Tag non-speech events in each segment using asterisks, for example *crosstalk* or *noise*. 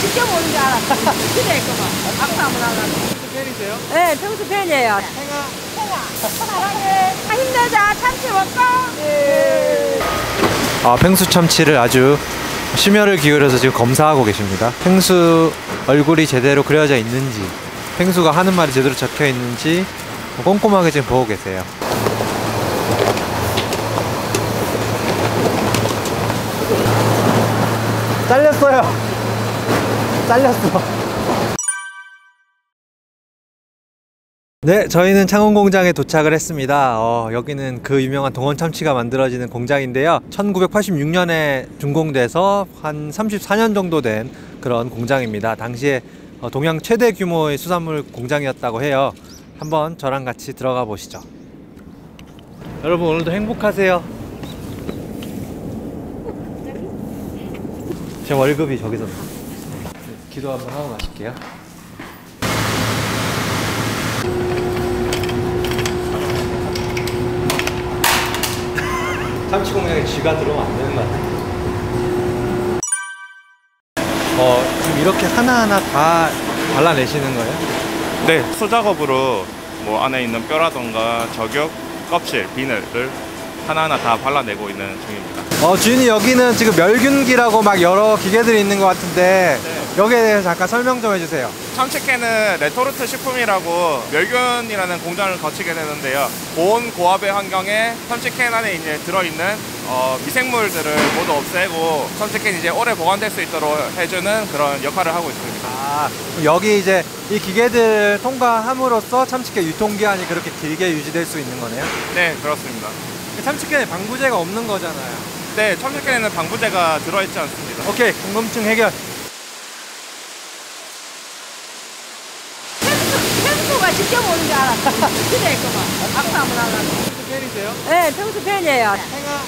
직접 오는 줄 알았어. 기대했구만. 박수 한번 하려고. 팬이세요? 네, 평소 팬이에요. 행아. 사랑해. 아, 힘내자. 참치 먹고. 예. 아, 펭수 참치를 아주 심혈을 기울여서 지금 검사하고 계십니다. 펭수 얼굴이 제대로 그려져 있는지, 펭수가 하는 말이 제대로 적혀 있는지 꼼꼼하게 지금 보고 계세요. 잘렸어요. 잘렸어. *laughs* 네, 저희는 창원 공장에 도착을 했습니다. 어, 여기는 그 유명한 동원 참치가 만들어지는 공장인데요. 1986년에 준공돼서 한 34년 정도 된 그런 공장입니다. 당시에 어, 동양 최대 규모의 수산물 공장이었다고 해요. 한번 저랑 같이 들어가 보시죠. 여러분 오늘도 행복하세요. 제 월급이 저기서. 기도 한번 하고 마실게요. *laughs* 참치 공장에 쥐가 들어오면 안 되는 것 같아요. 어, 지금 이렇게 하나하나 다 발라내시는 거예요? 네, 수작업으로 뭐 안에 있는 뼈라던가 저격, 껍질, 비늘을 하나하나 다 발라내고 있는 중입니다. 어, 주인이 여기는 지금 멸균기라고 막 여러 기계들이 있는 것 같은데 네. 여기에 대해서 잠깐 설명 좀 해주세요. 참치캔은 레토르트 식품이라고 멸균이라는 공정을 거치게 되는데요. 고온 고압의 환경에 참치캔 안에 이제 들어있는 어, 미생물들을 모두 없애고 참치캔이 이제 오래 보관될 수 있도록 해주는 그런 역할을 하고 있습니다. 아, 여기 이제 이 기계들 통과함으로써 참치캔 유통기한이 그렇게 길게 유지될 수 있는 거네요? 네, 그렇습니다. 참치캔에 방부제가 없는 거잖아요. 네, 참치캔에는 방부제가 들어있지 않습니다. 오케이, 궁금증 해결. 평소가 직접 오는 줄 알았어. 기대했구만. 박수 한번 하려고. 팬이세요? 네, 평소 팬이에요. 행아.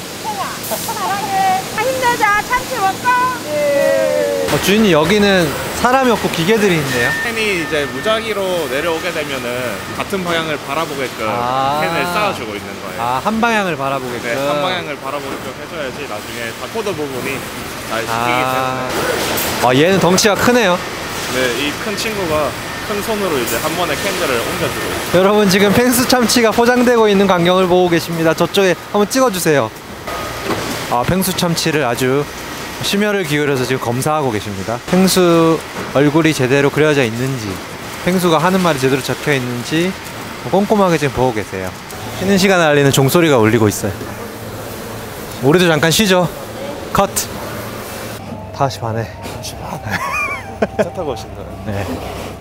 사랑해. 아, 힘내자. 참치 먹고. 예. 어, 주인이 여기는 사람이 없고 기계들이 있네요. 캔이 이제 무작위로 내려오게 되면은 같은 방향을 바라보게끔 아. 캔을 쌓아주고 있는 거예요. 아, 한 방향을 바라보게끔. 네, 한 방향을 바라보게끔 해줘야지 나중에 바코드 부분이 잘 아, 아, 얘는 덩치가 크네요. 네, 이 큰 친구가 큰 손으로 이제 한 번에 캔들을 옮겨주고. 여러분 지금 펭수 참치가 포장되고 있는 광경을 보고 계십니다. 저쪽에 한번 찍어주세요. 아, 펭수 참치를 아주 심혈을 기울여서 지금 검사하고 계십니다. 펭수 얼굴이 제대로 그려져 있는지, 펭수가 하는 말이 제대로 적혀 있는지 꼼꼼하게 지금 보고 계세요. 쉬는 시간에 알리는 종소리가 울리고 있어요. 우리도 잠깐 쉬죠. 컷. 다시 반해. 차 타고 오신 거예요? 네.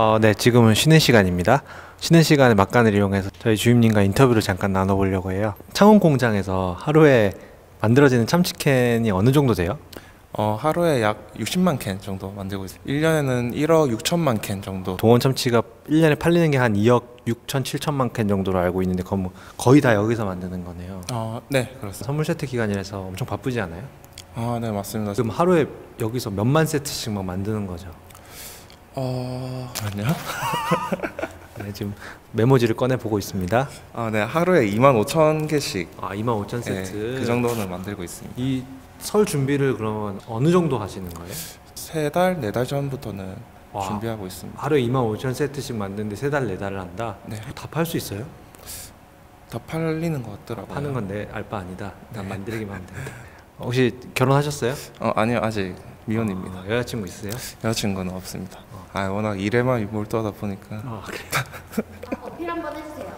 어, 네, 지금은 쉬는 시간입니다. 쉬는 시간에 막간을 이용해서 저희 주임님과 인터뷰를 잠깐 나눠보려고 해요. 창원 공장에서 하루에 만들어지는 참치캔이 어느 정도 돼요? 어, 하루에 약 60만 캔 정도 만들고 있어요. 1년에는 1억 6천만 캔 정도. 동원 참치가 1년에 팔리는 게 한 2억 6천 7천만 캔 정도로 알고 있는데 그건 뭐 거의 다 여기서 만드는 거네요. 어, 네, 그렇습니다. 선물 세트 기간이라서 엄청 바쁘지 않아요? 아, 네, 맞습니다. 지금 하루에 여기서 몇만 세트씩 막 만드는 거죠. 어, 아니요. *laughs* 네, 지금 메모지를 꺼내 보고 있습니다. 아, 네, 하루에 2만 5천 개씩. 아, 2만 5천 네, 세트. 그 정도는 만들고 있습니다. 이 설 준비를 그러면 어느 정도 하시는 거예요? 세 달, 네 달 전부터는 와. 준비하고 있습니다. 하루에 2만 5천 세트씩 만드는데 세 달, 네 달을 한다? 네. 다 팔 수 있어요? 다 팔리는 것 같더라고요. 파는 건 내 알바 아니다. 난 네. 만들기만 하면 된다. *laughs* 혹시 결혼하셨어요? 어, 아니요, 아직 미혼입니다. 어, 여자친구 있으세요? 여자친구는 없습니다. 어. 아, 워낙 일에만 몰두하다 보니까. 아, 그래. *laughs* 어필 한번 해주세요.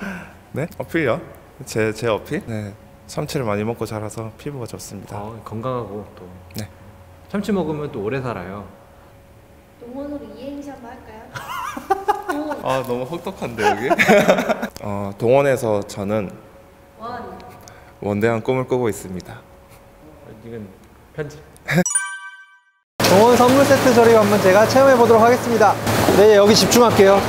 네? 어필요? 제, 제 어필? 네. 참치를 많이 먹고 자라서 피부가 좋습니다. 어, 건강하고 또. 네. 참치 먹으면 또 오래 살아요. 동원으로 이행시 한번 할까요? 동원 *laughs* 아 너무 혹독한데 여기? *laughs* 어, 동원에서 저는 원 원대한 꿈을 꾸고 있습니다. 이건 편집. 동원 선물 세트 조립 한번 제가 체험해 보도록 하겠습니다. 네, 여기 집중할게요.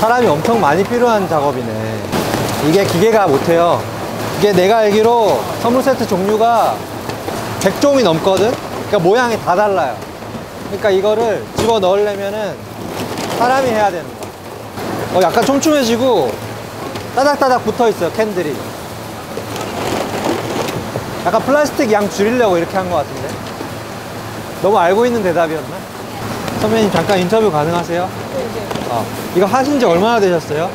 사람이 엄청 많이 필요한 작업이네. 이게 기계가 못해요. 이게 내가 알기로 선물 세트 종류가 100종이 넘거든? 그러니까 모양이 다 달라요. 그러니까 이거를 집어 넣으려면은 사람이 해야 되는 거야. 어, 약간 촘촘해지고 따닥따닥 붙어 있어요, 캔들이. 약간 플라스틱 양 줄이려고 이렇게 한 것 같은데. 너무 알고 있는 대답이었나? 선배님 잠깐 인터뷰 가능하세요? 어, 이거 하신 지 얼마나 되셨어요?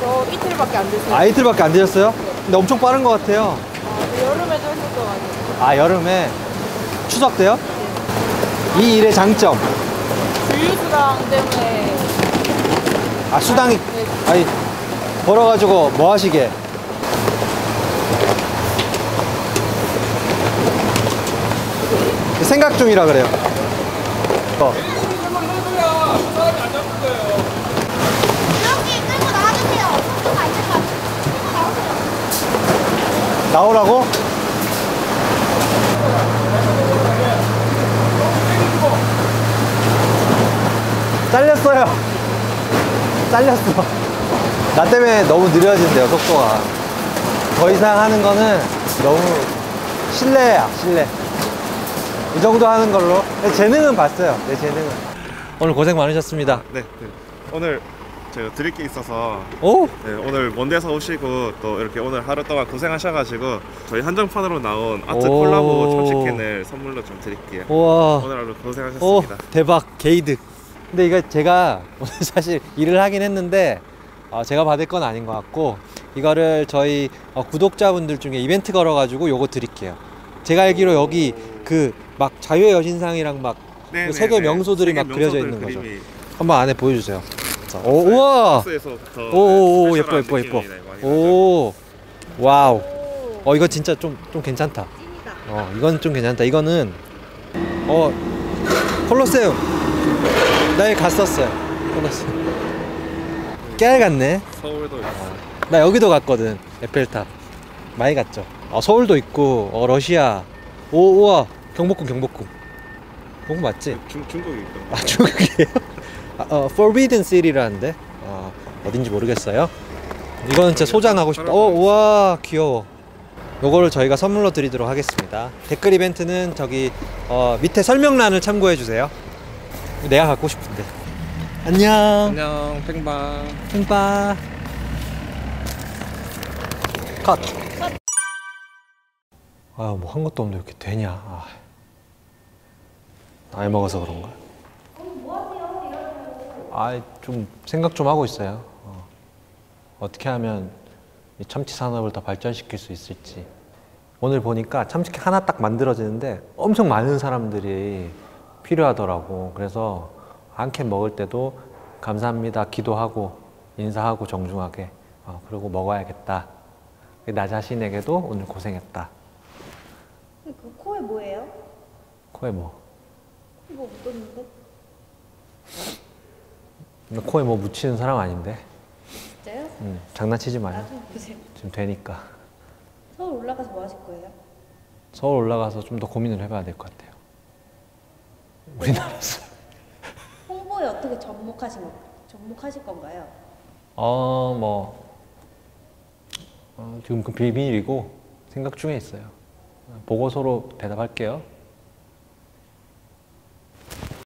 저 이틀밖에 안 됐어요. 아, 이틀밖에 안 되셨어요? 근데 엄청 빠른 것 같아요. 아, 여름에도 했었어가지고. 아, 여름에 추석 때요? 이 일의 장점. 주유수당 때문에 아, 수당이, 네. 아니, 벌어가지고 뭐 하시게? 생각 중이라 그래요. 어. 나오라고? 잘렸어요. 잘렸어. 나 때문에 너무 느려진대요, 속도가. 더 이상 하는 거는 너무 실례야, 실례. 이 정도 하는 걸로. 내 재능은 봤어요, 내 재능은. 오늘 고생 많으셨습니다. 네, 네. 오늘 제가 드릴 게 있어서 오! 네, 오늘 먼 데서 오시고 또 이렇게 오늘 하루 동안 고생하셔가지고 저희 한정판으로 나온 아트 오. 콜라보 참치캔을 선물로 좀 드릴게요. 우와. 오늘 하루 오 고생하셨습니다. 대박 게이득 근데 이거 제가 *laughs* 오늘 사실 일을 하긴 했는데 어, 제가 받을 건 아닌 것 같고 이거를 저희 어, 구독자분들 중에 이벤트 걸어가지고 요거 드릴게요 제가 알기로 여기 그 막 자유의 여신상이랑 막 네, 세계. 명소들이 세계 막 그려져 있는 거죠. 그림이 한번 안에 보여주세요. 자, 오, 우와! 박스에서부터 오오오 예뻐 예뻐 예뻐. 오 wow. 어 이거 진짜 좀 좀 괜찮다. 어 이건 좀 괜찮다. 이거는 어 콜로세움. 나 여기 갔었어요. 콜로세움. 깨알 같네. 서울도 있어. 나 여기도 갔거든. 에펠탑. 많이 갔죠. 어 서울도 있고 어 러시아 오 우와 경복궁 경복궁 경복궁 맞지? 중 중국이 있고. 아 중국이에요? *laughs* 아, 어, Forbidden City라는데 어, 어딘지 모르겠어요. 이거는 진짜 소장하고 싶다. 어, 우와 귀여워. 요거를 저희가 선물로 드리도록 하겠습니다. 댓글 이벤트는 저기 어, 밑에 설명란을 참고해 주세요. 내가 갖고 싶은데. 안녕. 안녕, 팽바. 팽바. 컷. 아, 뭐 한 것도 없는데 이렇게 되냐. 아. 나이 먹어서 그런가? 아, 좀 생각 좀 하고 있어요. 어. 어떻게 하면 이 참치 산업을 더 발전시킬 수 있을지. 오늘 보니까 참치캔 하나 딱 만들어지는데 엄청 많은 사람들이 필요하더라고. 그래서 한 캔 먹을 때도 감사합니다 기도하고 인사하고 정중하게 어, 그러고 먹어야겠다. 나 자신에게도 오늘 고생했다. 그 코에 뭐예요? 코에 뭐? 이거 묻었는데? 나 코에 뭐 묻히는 사람 아닌데. 진짜요? 음, 장난치지 마요. 나좀 보세요. 지금 되니까. 서울 올라가서 뭐 하실 거예요? 서울 올라가서 좀 더 고민을 해봐야 될 것 같아요. 우리나라에서. 홍보에 어떻게 접목하신 거, 접목하실 건가요? 어, 뭐, 어, 지금 그 비밀이고 생각 중에 있어요. 보고서로 대답할게요.